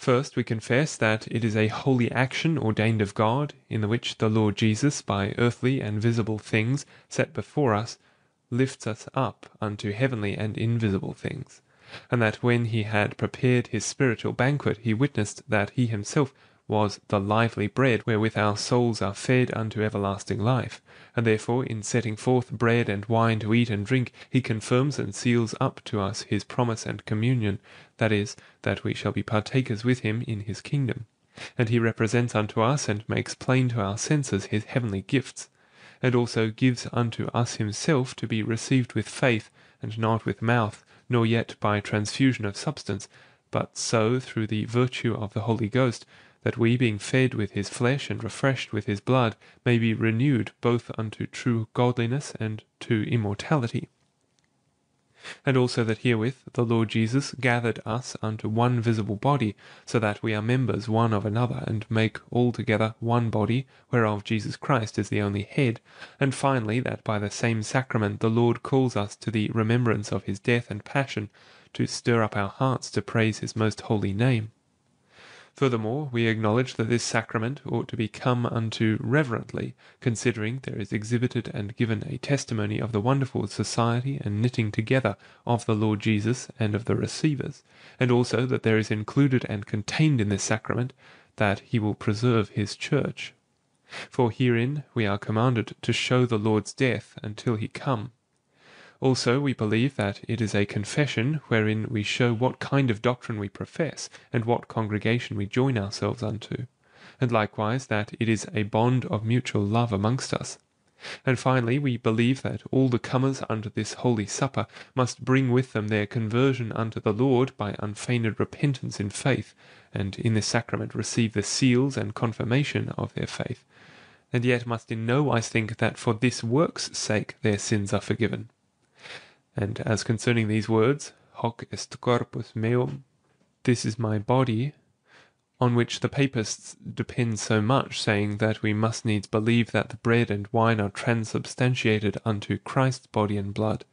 First, we confess that it is a holy action ordained of God, in the which the Lord Jesus, by earthly and visible things set before us, lifts us up unto heavenly and invisible things; and that when he had prepared his spiritual banquet, he witnessed that he himself was the lively bread wherewith our souls are fed unto everlasting life; and therefore in setting forth bread and wine to eat and drink, he confirms and seals up to us his promise and communion, that is, that we shall be partakers with him in his kingdom; and he represents unto us and makes plain to our senses his heavenly gifts, and also gives unto us himself to be received with faith, and not with mouth, nor yet by transfusion of substance, but so through the virtue of the Holy Ghost that we being fed with his flesh and refreshed with his blood may be renewed both unto true godliness and to immortality; and also that herewith the Lord Jesus gathered us unto one visible body, so that we are members one of another, and make altogether one body, whereof Jesus Christ is the only head; and finally that by the same sacrament the Lord calls us to the remembrance of his death and passion, to stir up our hearts to praise his most holy name. Furthermore, we acknowledge that this sacrament ought to be come unto reverently, considering there is exhibited and given a testimony of the wonderful society and knitting together of the Lord Jesus and of the receivers, and also that there is included and contained in this sacrament that he will preserve his church. For herein we are commanded to show the Lord's death until he come. Also we believe that it is a confession wherein we show what kind of doctrine we profess, and what congregation we join ourselves unto; and likewise that it is a bond of mutual love amongst us. And finally we believe that all the comers unto this holy supper must bring with them their conversion unto the Lord by unfeigned repentance in faith, and in this sacrament receive the seals and confirmation of their faith; and yet must in no wise think that for this work's sake their sins are forgiven. And as concerning these words, hoc est corpus meum, this is my body, on which the papists depend so much, saying that we must needs believe that the bread and wine are transubstantiated unto Christ's body and blood,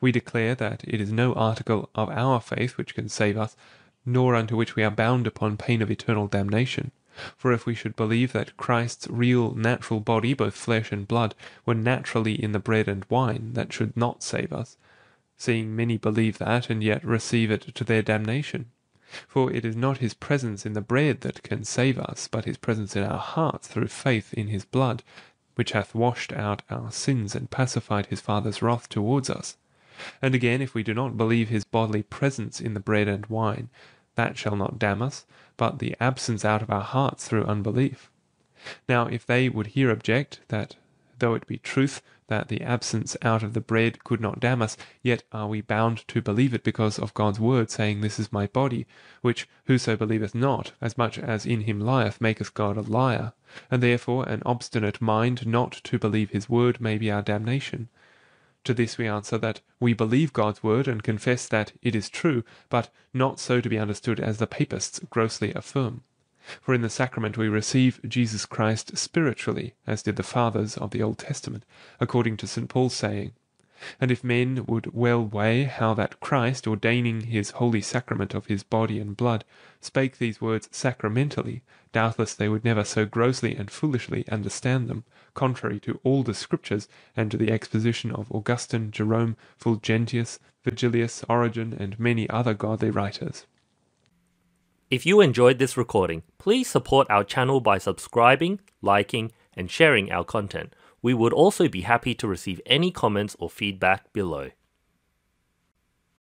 we declare that it is no article of our faith which can save us, nor unto which we are bound upon pain of eternal damnation. For if we should believe that Christ's real natural body, both flesh and blood, were naturally in the bread and wine, that should not save us seeing many believe that, and yet receive it to their damnation. For it is not his presence in the bread that can save us, but his presence in our hearts through faith in his blood, which hath washed out our sins and pacified his Father's wrath towards us. And again, if we do not believe his bodily presence in the bread and wine, that shall not damn us, but the absence out of our hearts through unbelief. Now, if they would here object, that though it be truth that the absence out of the bread could not damn us, yet are we bound to believe it because of God's word, saying, This is my body, which whoso believeth not, as much as in him lieth, maketh God a liar, and therefore an obstinate mind not to believe his word may be our damnation. To this we answer that we believe God's word and confess that it is true, but not so to be understood as the papists grossly affirm. For in the sacrament we receive Jesus Christ spiritually, as did the fathers of the Old Testament, according to St. Paul's saying, And if men would well weigh how that Christ, ordaining his holy sacrament of his body and blood, spake these words sacramentally, doubtless they would never so grossly and foolishly understand them, contrary to all the scriptures and to the exposition of Augustine, Jerome, Fulgentius, Vigilius, Origen, and many other godly writers. If you enjoyed this recording, please support our channel by subscribing, liking, and sharing our content. We would also be happy to receive any comments or feedback below.